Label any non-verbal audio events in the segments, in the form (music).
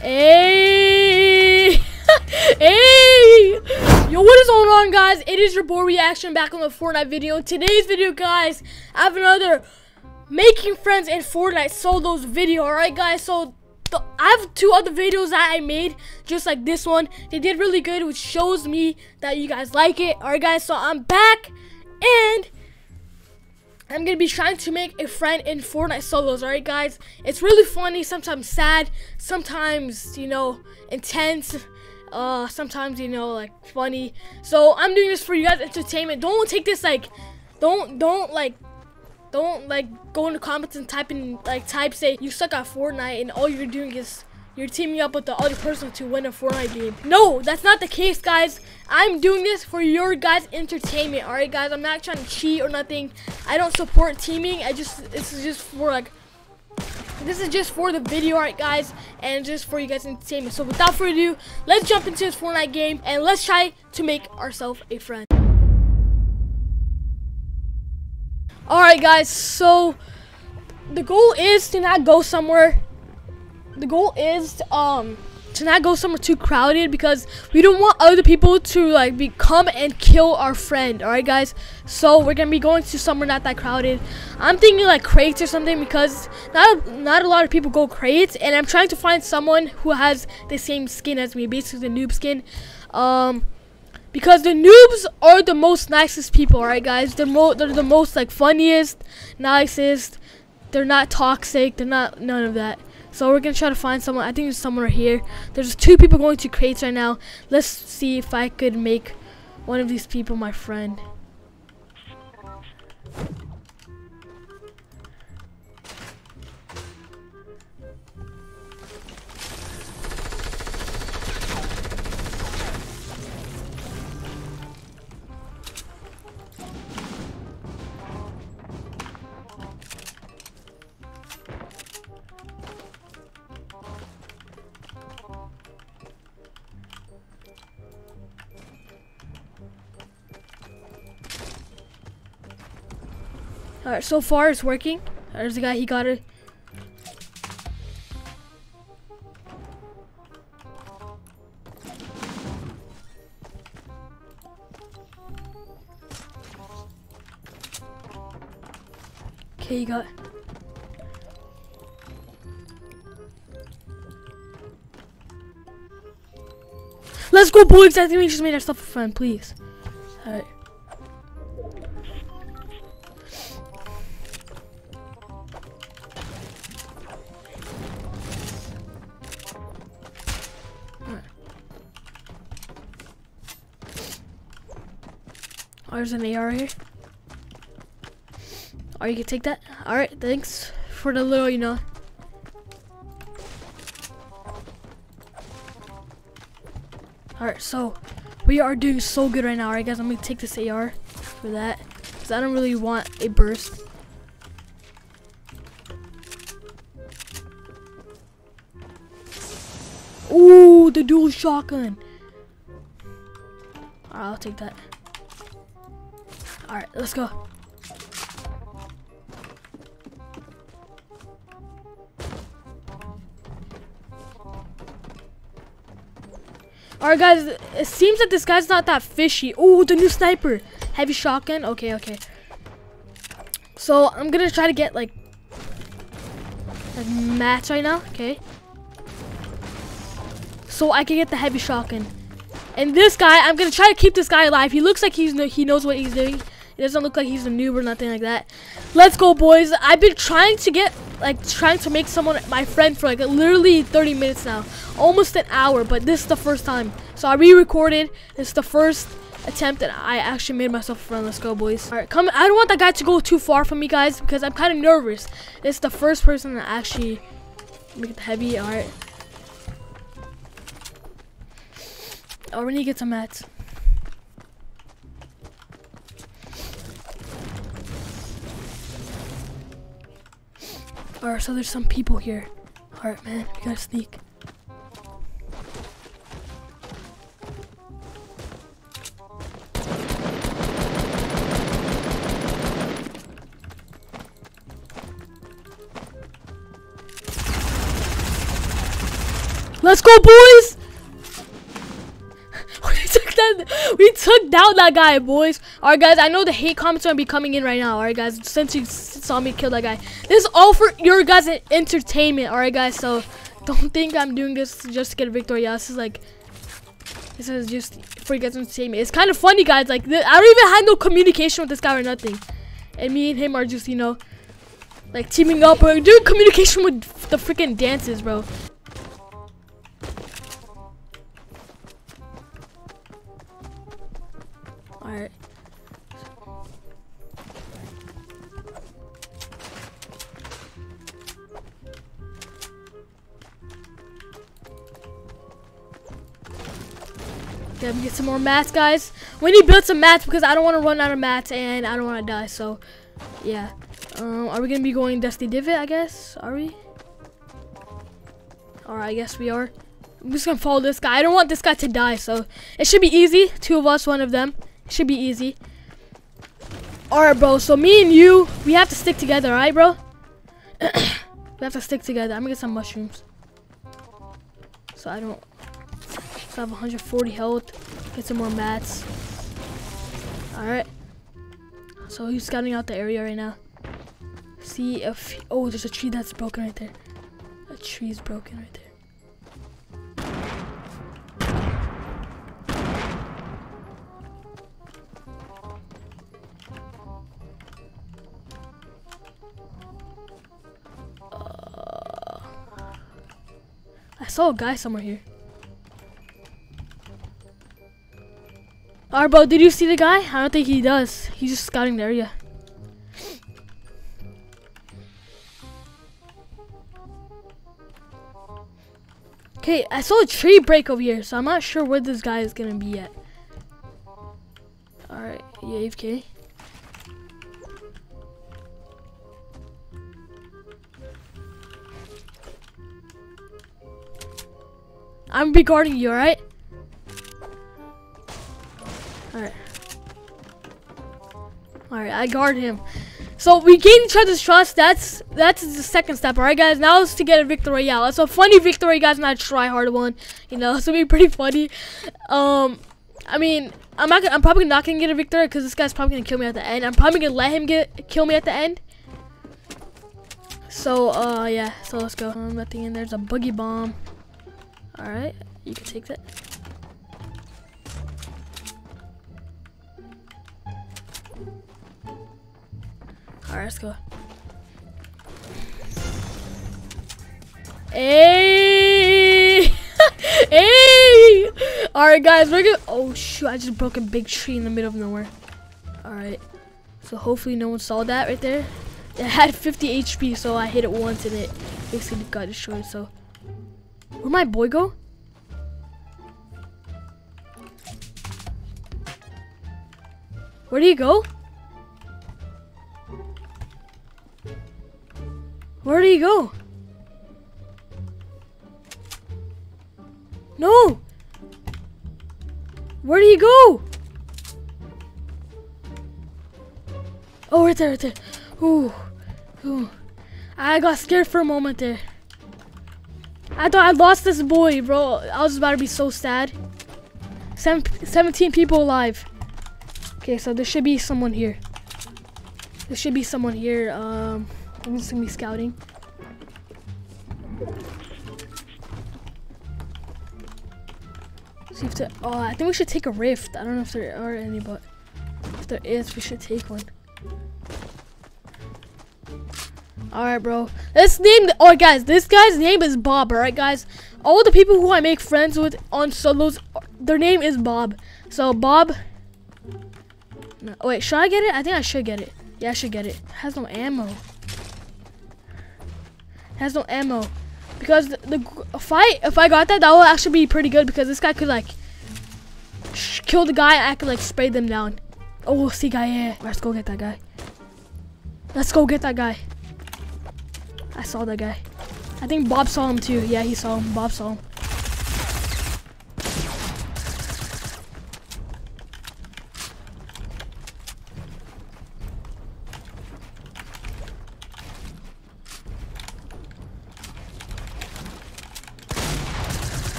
Hey! (laughs) hey! Yo, what is going on, guys? It is your boy Reaxtion back on the Fortnite video. Today's video, guys, I have another making friends in Fortnite solos video. Alright, guys, so the, I have two other videos that I made, just like this one. They did really good, which shows me that you guys like it. Alright, guys, so I'm back, gonna be trying to make a friend in Fortnite solos, alright guys? It's really funny, sometimes sad, sometimes, you know, intense, uh, sometimes, you know, like funny. So I'm doing this for you guys entertainment. Don't take this like don't don't like don't like go into comments and type in like type say you suck at Fortnite and all you're doing is you're teaming up with the other person to win a Fortnite game. No, that's not the case, guys. I'm doing this for your guys' entertainment, alright, guys? I'm not trying to cheat or nothing. I don't support teaming. I just, this is just for, like, this is just for the video, alright, guys? And just for you guys' entertainment. So without further ado, let's jump into this Fortnite game and let's try to make ourselves a friend. Alright, guys, so the goal is to not go somewhere the goal is um to not go somewhere too crowded because we don't want other people to like be come and kill our friend all right guys? So we're gonna be going to somewhere not that crowded. I'm thinking like crates or something because not not a lot of people go crates and i'm trying to find someone who has the same skin as me basically the noob skin. Um because the noobs are the most nicest people all right guys? They're, mo they're the most like funniest nicest. They're not toxic. They're not none of that so we're gonna try to find someone. I think there's someone right here. There's two people going to crates right now. Let's see if I could make one of these people my friend. Alright, so far it's working. There's the guy, he got it. Okay, you got. Let's go, boys! I think we just made ourselves a friend, please. There's an AR here. Oh, you can take that? Alright, thanks for the little, you know. Alright, so we are doing so good right now. Alright, guys, I'm gonna take this AR for that. Because I don't really want a burst. Ooh, the dual shotgun. I'll take that. Alright, let's go. Alright guys, it seems that this guy's not that fishy. Oh, the new sniper. Heavy shotgun. Okay, okay. So I'm gonna try to get like a match right now. Okay. So I can get the heavy shotgun. And this guy, I'm gonna try to keep this guy alive. He looks like he's he knows what he's doing. It doesn't look like he's a noob or nothing like that. Let's go, boys. I've been trying to get, like, trying to make someone my friend for, like, literally 30 minutes now. Almost an hour, but this is the first time. So I re-recorded. It's the first attempt that I actually made myself a friend. Let's go, boys. All right, come. I don't want that guy to go too far from me, guys, because I'm kind of nervous. It's the first person that actually make it heavy. All right. We need get some mats. Alright, so there's some people here. Alright, man, we gotta sneak. Let's go, boys! (laughs) we took that. We took down that guy, boys. All right, guys. I know the hate comments are gonna be coming in right now. All right, guys. Since you saw me kill that guy, this is all for your guys' entertainment. All right, guys. So don't think I'm doing this just to get a victory. Yeah, this is like this is just for you guys' entertainment. It's kind of funny, guys. Like I don't even have no communication with this guy or nothing, and me and him are just you know like teaming up or doing communication with the freaking dances, bro. Get some more mats, guys. We need to build some mats because I don't want to run out of mats and I don't want to die. So, yeah. Um, are we gonna be going Dusty Divot? I guess. Are we? Alright, I guess we are. I'm just gonna follow this guy. I don't want this guy to die, so it should be easy. Two of us, one of them. It should be easy. Alright, bro. So me and you, we have to stick together, alright, bro? (coughs) we have to stick together. I'm gonna get some mushrooms. So I don't... Have 140 health. Get some more mats. Alright. So he's scouting out the area right now. See if... Oh, there's a tree that's broken right there. A tree's broken right there. Uh, I saw a guy somewhere here. Bro, did you see the guy? I don't think he does. He's just scouting the area. Okay, I saw a tree break over here, so I'm not sure where this guy is gonna be at. Alright, yeah, AFK. I'm be guarding you? Alright. Alright, I guard him. So we gain each other's trust. That's that's the second step. Alright guys, now it's to get a victory royale. It's a funny victory, guys, not a try hard one. You know, (laughs) it's gonna be pretty funny. Um I mean, I'm not I'm probably not gonna get a victory because this guy's probably gonna kill me at the end. I'm probably gonna let him get kill me at the end. So uh yeah, so let's go. Um, at the end there's a boogie bomb. Alright, you can take that. Alright, let's go. Hey! (laughs) hey! Alright, guys, we're gonna. Oh, shoot, I just broke a big tree in the middle of nowhere. Alright. So, hopefully, no one saw that right there. It had 50 HP, so I hit it once and it basically got destroyed. So, Where'd my boy go? Where'd he go? Where'd he go? No! Where'd he go? Oh, right there, right there. Ooh. Ooh. I got scared for a moment there. I thought I lost this boy, bro. I was about to be so sad. Seven, 17 people alive. Okay, so there should be someone here. There should be someone here. Um, I'm just gonna be scouting. See if there. Oh, I think we should take a rift. I don't know if there are any, but if there is, we should take one. Alright, bro. Let's name, oh guys, this guy's name is Bob, alright, guys? All the people who I make friends with on solos, their name is Bob. So, Bob. No, wait, should I get it? I think I should get it. Yeah, I should get it. it has no ammo. It has no ammo. Because the, the if I got that, that would actually be pretty good because this guy could like kill the guy. I could like spray them down. Oh, we'll see, guy. Yeah, let's go get that guy. Let's go get that guy. I saw that guy. I think Bob saw him too. Yeah, he saw him. Bob saw him.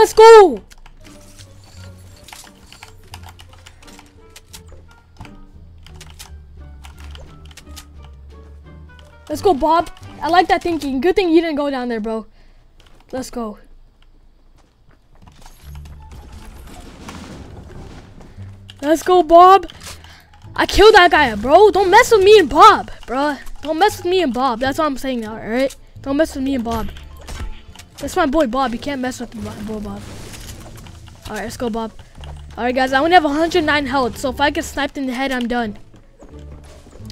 Let's go. Let's go, Bob. I like that thinking. Good thing you didn't go down there, bro. Let's go. Let's go, Bob. I killed that guy, bro. Don't mess with me and Bob, bro. Don't mess with me and Bob. That's what I'm saying now, alright? Don't mess with me and Bob. That's my boy, Bob. You can't mess with my boy, Bob. Alright, let's go, Bob. Alright, guys. I only have 109 health, so if I get sniped in the head, I'm done.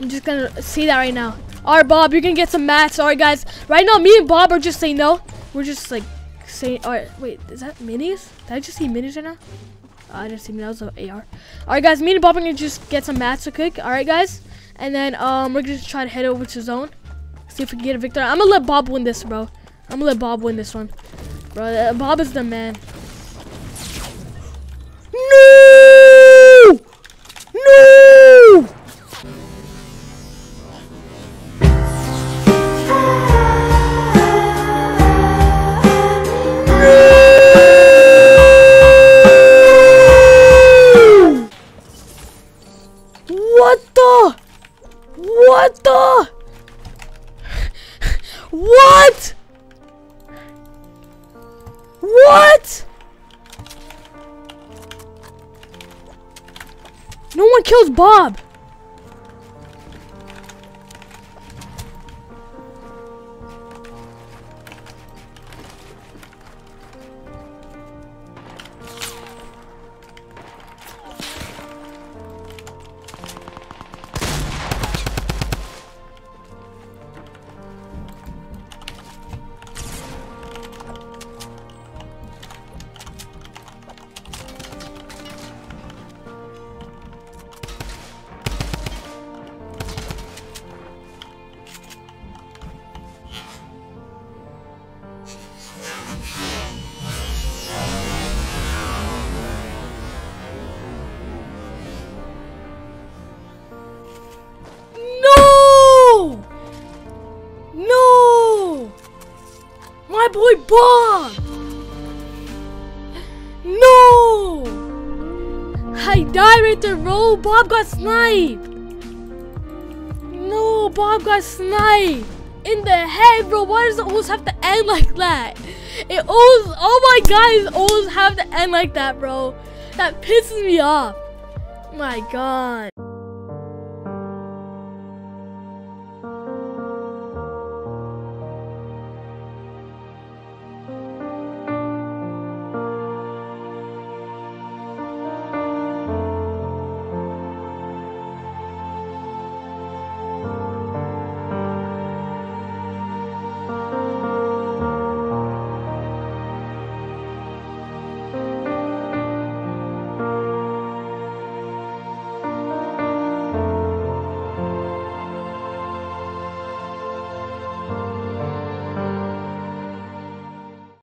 I'm just gonna see that right now. Alright, Bob. You're gonna get some mats. Alright, guys. Right now, me and Bob are just saying no. We're just, like, saying... Alright, wait. Is that minis? Did I just see minis right now? I didn't see. That was an AR. Alright, guys. Me and Bob are to just get some mats real quick. Alright, guys. And then um, we're just try to head over to zone. See if we can get a victory. I'm to let Bob win this, bro. I'm to let Bob win this one. Bro, uh, Bob is the man. No! No! Kills Bob. Bob! No! I died right there, bro. Bob got sniped. No, Bob got sniped. In the head, bro. Why does it always have to end like that? It always, oh my god, it always have to end like that, bro. That pisses me off. My god.